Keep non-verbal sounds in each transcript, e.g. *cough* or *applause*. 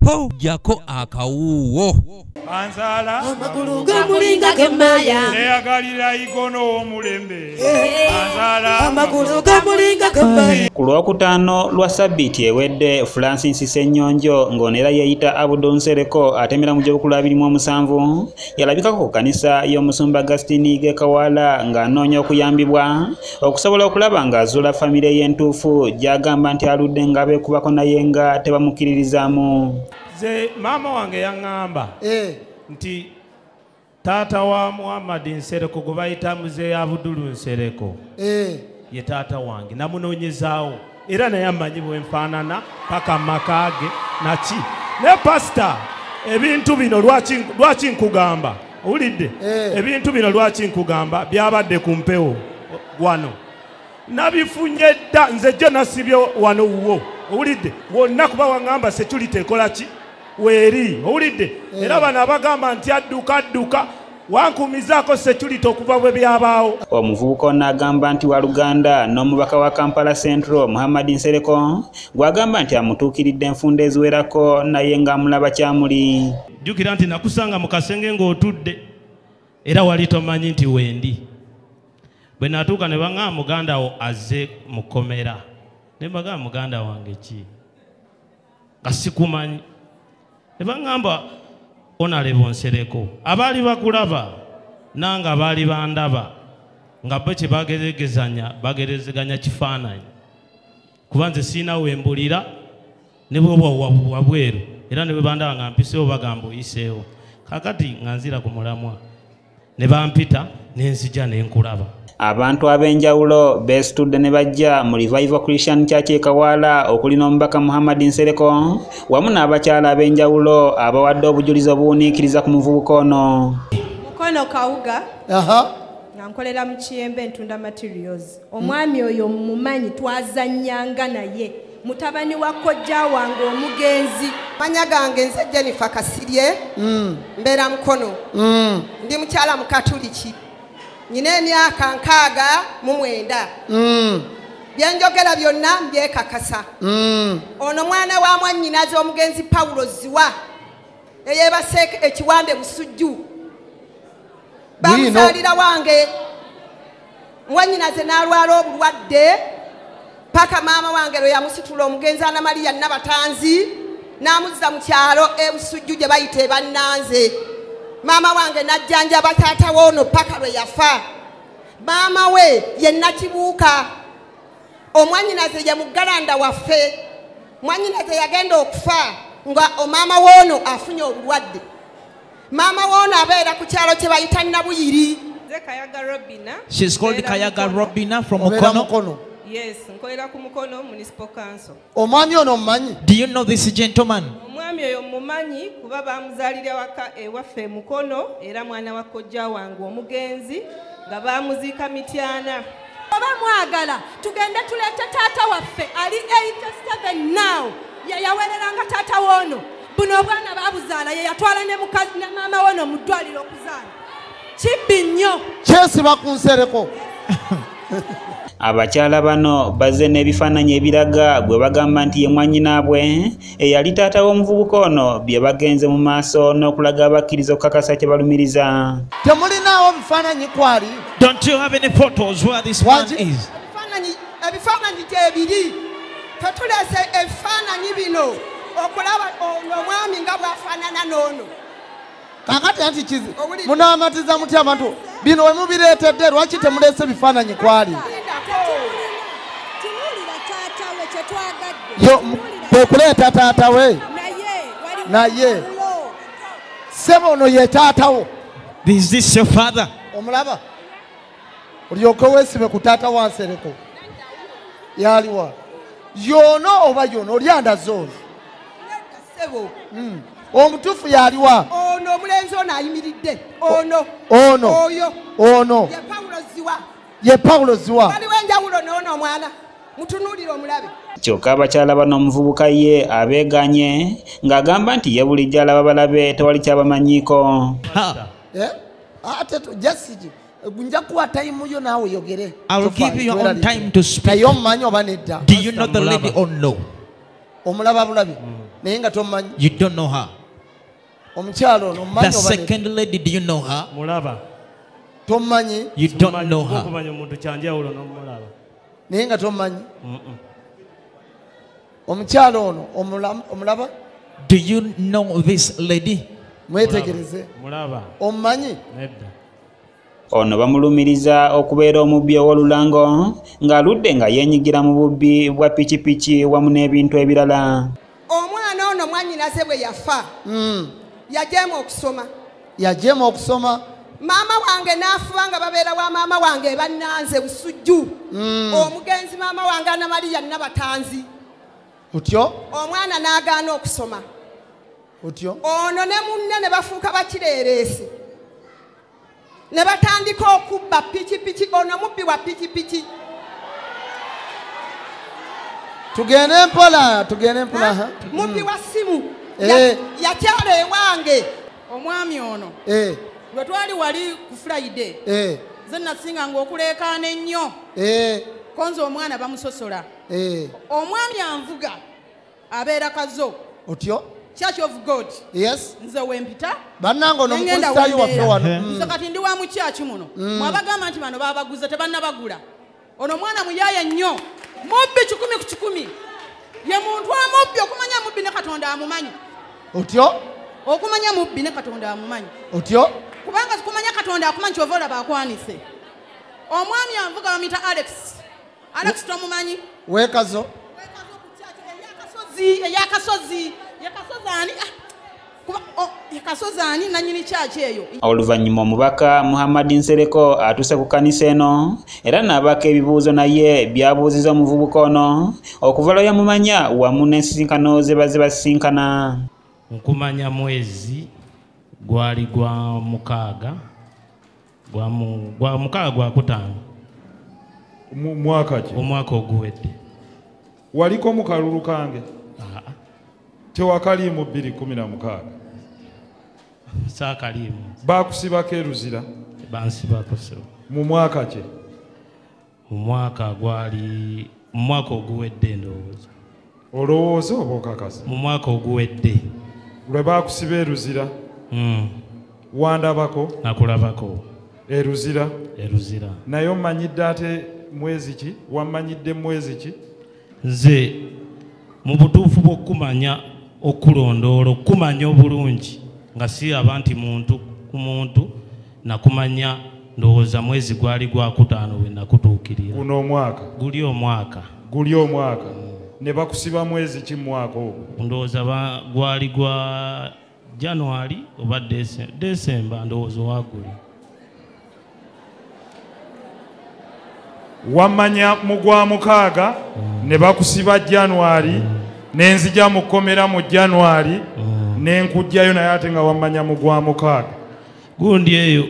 po jako akawuuwo ansaala amagulu gamulinga gemaya neyagalira igono w'omulembe. Ansaala amagulu gamulinga gemaya ku lwokutaano lwa sabbiiti ewedde francis ssennyonjo ng'ono era yeeyita abudul nsereko atemera mu gyobukulu abiri mu omusanvu yalabikako ku kkanisa y'omusumba agastini gekawala ng'anoonya okuyambibwa okusobola okulaba ng'azuula famire y'entuufu gy'agamba nti aludde nga beekubako naye nga tebamukkiririzaamu nze maama wange yaŋŋamba Eh, nti taata wa muhammadi nsereko gwe bayita muzeeyi abudulu nsereko. Eh. ye taata wange namunoonyezaawo. Era naye amanyi bwenfaanana paka maka ge naki naye pasita ebintu bino lwaki nkugamba? Owulidde? Eh. ebintu bino lwaki nkugamba? Byabadde ku mpewo. Wano. Nabifunye dda nze jjo nasibye wano wuwo owulidde wonna kuba waŋŋamba security ekola ki? Weeri owulidde? Era bano abagamba nti adduka adduka wankumizaako security okuva bwe byabaawo. Omuvubuka ono agamba nti waluganda n'omubaka wa kampala central muhammadi nsereko gw'agamba nti amutuukiridde enfunda eziwerako naye ng'amulaba kyamuli. Jjukira nti nakusanga mu kasenge ng'otudde era wali tomanyi nti wendi bwe natuuka ne baŋŋamba muganda wo azze mu kkomera ne mbagamba muganda wange ki? Nga sikumanyi. Ne baŋŋamba onalebo nsereko abaali bakulaba nange abaali bandaba nga bo kye bagerezegezanya bagerezeganya kifaananyi. Kuba nze siina wembulira ne bwe wabweru era ne bwe bandaba nga mpiseewo bagamba oyiseewo. Kakati nga nzira ku mulamwa ne bampita nenzija ne nkulaba abantu ab'enjawulo beesitudde ne bajja mu revival christian church ekawaala okuli n'omubaka muhammadi nsereko wamu n'abakyala ab'enjawulo abawadde obujulizi obuwuniikiriza ku muvubuka ono. Mukono kawuga. Aha. Nga nkolera mu kiyembe ntunda materials. Omwami oyo mumumanyi twazannyanga naye. Mutabani wa kojja wange omugenzi. Manya gange nze jennifer kasirye. Mbeera mukono. Mm, ndi mukyala mu katuliki nyina emyaka nkaaga mu mwenda. Mm, byenjogera byonna mbyekakasa. Mm. ono mwana wa mwannyinaze omugenzi pawulo ziwa eyeebase ekiwande busujju. Bamuzaalira wange. Mwannyinaze n'alwala obulwadde paka maama wange lwe yamusitula omugenzi anamaliya nabatanzi n'amuzza mu kyalo ebusujju gye bayita ebannanze maama wange n'ajjanjaba taata we ono paka lwe yafa. Maama we ye nakibuuka. Omwannyinaze ye muggalanda waffe. Mwannyinaze yagenda okufa nga omaama w'ono afunye obulwadde. Maama w'ono abeera ku kyalo kye bayita nabuyiri. She's called Kayaga. Robina from mukono. Yes nkolera ku mukono municipal council. Omwami ono omumanyi Do you know this gentleman? Omwami oyo mumanyi kuba bamuzaalira waka ewaffe mukono era mwana wa kojja wange omugenzi nga bamuziika mityana oba mwagala tugende tuleete taata waffe ali 87 now. Ye yawereranga taata woono buno obwana babuzaala ye yatwala ne mukazi ne maama woono mu ddwaliro okuzaala. Kibbi nnyo. Kyesiba ku nsereko *laughs* abakyala bano bazze n'ebifaananyi ebiraga gwe bagamba nti ye mwannyinaabwe eyali taata w'omuvubuka ono bye bagenze mu maaso n'okulaga abakkiriza okukakasa kye balumiriza. Temulinaawo bifaananyi kwali? Don't you have any photos where this man is? ebifaananyi gyebiri. Tetulese ebifaananyi bino okulaba ono omwami nga bw'afaanana n'ono. Kakati anti kizi munaamatiza mutya abantu bino we mubireetedde lwaki temulese bifaananyi kwali taata we kyetwagadde yo m- kwe kuleeta taata we naye seba ono ye taatawo Is this your father? omulaba. Olyoke weesibe ku taata wa nsereko. Yaliwa yono oba yono olyandaze ono. Sebo. Mm. omutuufu yaliwa ono omulenzi ono ayimiridde. Ono. Ono. Oyo. Ono. Ye pawulo ziwa. Ye pawulo ziwa. Waliwo enjawulo n'ono omwana. Mutunuulire omulabe kyokka abakyala bano omuvubuka ye abeeganye ng'agamba nti ye bulijjo alaba balabe tewali kyabamanyiiko Ha. Eh? ate tu- jasiji nja kuwa tayimu yo naawe yogere I will give you your own time to speak. naye omumanyi oba nedda Do you know the lady or no? omulaba bulabi naye nga tomumanyi You don't know her. omukyalo ono The omumanyi oba nedda? second lady, do you know her? mulaba tomumanyi naye nga tomumanyi. Omukyalo ono omulaba? Do you know this lady? mwetegereze. Mulaba. Omumanyi ono bamulumiriza okubeera omubbi ow'olulango ng'aludde nga yeenyigira mu bubbi bwa pikipiki wamu n'ebintu ebirala. Omwana ono mwannyinaze bwe yafa Mm. yajeema okusoma. Yajeema okusoma? Maama wange n'afuba nga babeera wa maama wange bannanze busujju. Mm. omugenzi maama wange anamaliya nabatanzi otyo? Omwana n'agaana okusoma. Otyo? Ono ne munne ne bafuuka bakireereesi ne batandika okubba pikipiki ono mubbi wa pikipiki. Tugende mpola tugende mpola ha? mubbi wa simu. Eh. Ya- yakyala ewange. Omwami ono. Eh, lwe twali wali ku friday eh, ze nasinganga okuleekaana ennyo. Eh, konza omwana bamusosola eh. Omwami anvuga abeera kazo. Otyo? Church of god. Yes. Nze wempita bannange ono Nengenda mukristaayo waffe wano. Nze kati ndi wa mu kyaki muno. Mwabagamba nti bano babaguza tebannabagula. Ono mwana muyaaya nnyo. Mubbi kikumi ku kikumi. Ye muntu amubbi okumanya mubbi ne katonda amumanyi. Otyo? Okumanya mubbi ne katonda amumanyi. Otyo? Kubanga kumanya katonda akumanyi kyova olaba akwanise. Omwami anvuga bamuyita alex alex tomumanyi weekazo eyakasozi yekasozi ani Ah, kuba o- yekasozi ani nanyini kyaki eyo. Oluvannyuma omubaka muhammadi nsereko atuuse ku kkanisa eno era n'abaka ebibuuzo naye byabuuziza omuvubuka ono okuva lwe yamumanya wamu n'ensisinkano ze baze basisinkana. Nkumanya mwezi gwali gwa mukaaga gwa mu- gwa mukaaga gwa kutaano mwaka ki? Omwaka oguwedde. Waliko mu kalulu kange? Tewakaliimu 216 saakaliimu. Baakusibako eruzira bansibako mu mwaka ki? Mu mwaka gwali mu mwaka oguwedde ndowooza. Olowooza oba okakasa? Mu mwaka oguwedde. Lwe baakusiba eruzira Mm, wandabako? Nakulabako. Eruzira eruzira naye omanyidde ate mwezi ki? Wammanyidde mwezi ki? Nze mu butuufu bw'okumanya okulondoola okumanya obulungi nga siraba nti muntu ku muntu nakumanya ndowooza mwezi gwali gwakutaano we nakutuukirira. Guno omwaka? Guli omwaka. Guli omwaka. Ne bakusiba mwezi ki mwaka ogwo? Ndowooza gwali gwa january oba desemba ndowooza owaguli wammanya mu gwa mukaaga ne bakusiba januari nenzija mu kkomera mu januari nenkugjayo naye ate nga wammanya mu gwa mukaaga. Gundi eyo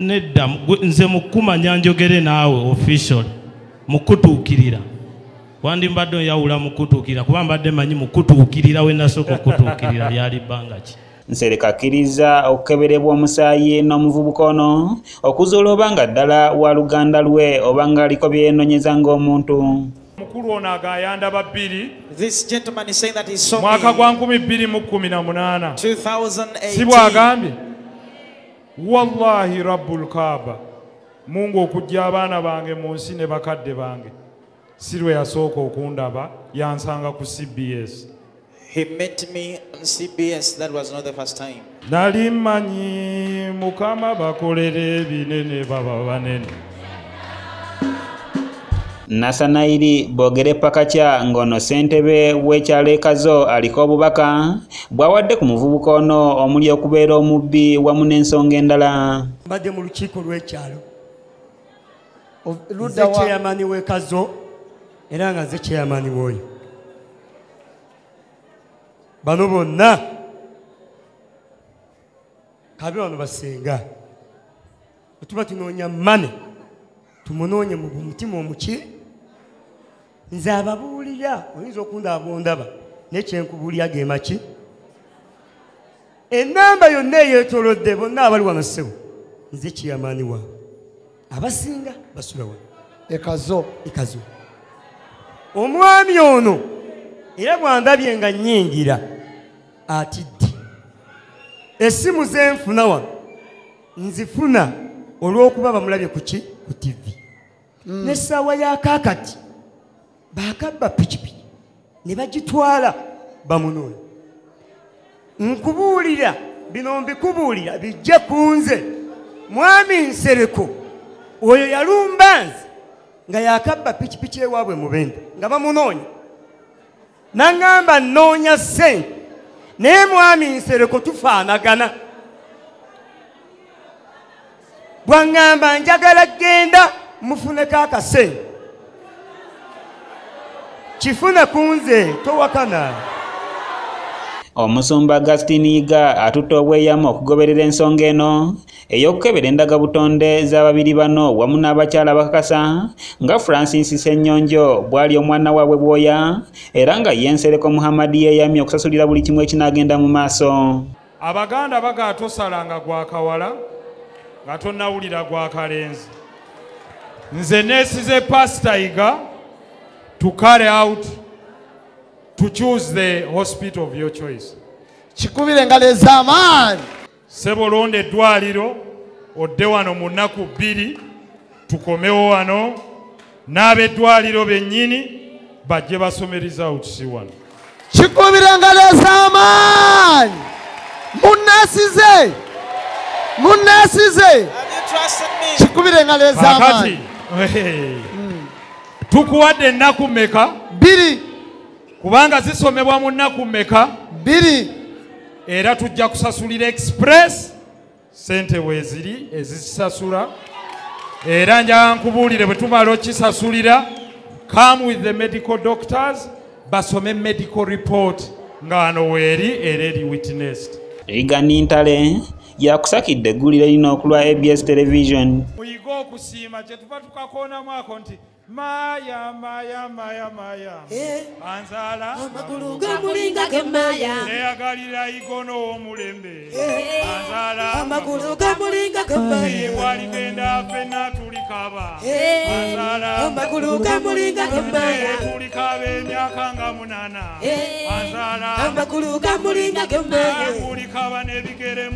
nedda nze mukumanya njogere naawe official mukutuukirira wandi mbadde oyawula mukutuukirira kuba mbadde manyi mukutuukirira we nasooka okutuukirira *laughs* lyali bbanga ki nsereka akkiriza okukeberebwa omusaayi n'omuvubuka ono okuzuula oba nga ddala wa luganda lwe oba nga aliko bye yeenoonyeza ng'omuntu. Mukulu ono agayandaba bbiri. This gentleman is saying that he saw mwaka gwa 2018 si 2018. bwagambye? Wallahi rabbul kaaba mungu okujja abaana bange mu nsi ne bakadde bange. Si lwe yasooka okundaba yansanga ku cbs He met me on CBS. That was not the first time. nali mmanyi mukama bakolera ebinene baba banene. Nasanairi boogere pakakya ng'ono ssentebe w'ekyalo ekazo aliko obubaka. Bw'awadde ku muvubuka ono omuli okubeera omubbi wamu n'ensonga endala. Mbadde mu lukiiko lw'ekyalo nze ludda kyeyamani w'ekazo era nga nze kyeyamani w'oyo bano bonna kabe bano basenga bwe tuba tunoonya mane tumunoonye mu mutima omuki? Nze ababuulira oyinza okundaba bondaba naye kyenkubuulira ge maki? Enamba yonna eyeetolodde bonna abali wano ssebo nze kiyamaani waabwe abasinga basula wano. Ekazo. Ekazo. Omwami ono era bwandabye nga nnyingira. Atidde essimu zenfuna wano nzifuna. Olw'okuba bamulabye ku ki? Ku tivi n'essaawa yakaakati baakabba pikipiki ne bagitwala. Bamunoonya. Nkubuulira. Bino mbikubuulira. Bijje ku nze. Mwami nsereko. Oyo yalumba nze. Nga yakabba pikipiki ewaabwe mubende. Nga bamunoonya naŋŋamba nnoonya ssente naye mwami nsereko tufaanagana. Bwaŋŋamba njagala genda mufuneko akasente kifune ku nze towakana omusumba agustin yiga atutte obweyamo okugoberera ensonga eno ey'okukebera endagabutonde z'ababiri bano wamu n'abakyala bakakasa nga francis ssennyonjo bw'ali omwana waabwe bwoya era nga ye nsereko muhammadi yeeyamye okusasulira buli kimu ekinaagenda mu maaso. Abaganda baga tosalanga gwa kawala nga tonnawulira gwa kalenzi. Nze neesize pasita yiga to carry out to choose the hospital of your choice. Kikubire engalo ez'amaanyi sebolonda eddwaliro odde wano mu nnaku bbiri tukomewo wano n'ab'eddwaliro bennyini bajje basome results wano. Kikubire engalo ez'amaanyi munneesize munneesize kikubire engalo ez'amaanyi tukuwadde ennaku mmeka? Bbiri kubanga zisomebwa mu nnaku mmeka? Bbiri era tujja kusasulira express sente weeziri ezisasula. Era njaga nkubuulire bwe tumala okisasulira come with the medical doctors basome medical report. Nga wano weeri era eri witnessed. Rigani ntale yakusakidde eggulire lino okulwa abs television. Muyige okusiima kyetuva tukakoonamu ako nti maya maya maya maya. Anzaala. Amagulu gamulinga gemaya neyagalira igono w'omulembe anzaala. Amagulu gamulinga gemaya bwaligenda fenna tulikaba Eh, anzaala. Amagulu gamulinga gemaya tulikaba emyaka nga munana Eh, anzaala. Amagulu gamulinga gemaya tulikaba n'ebigere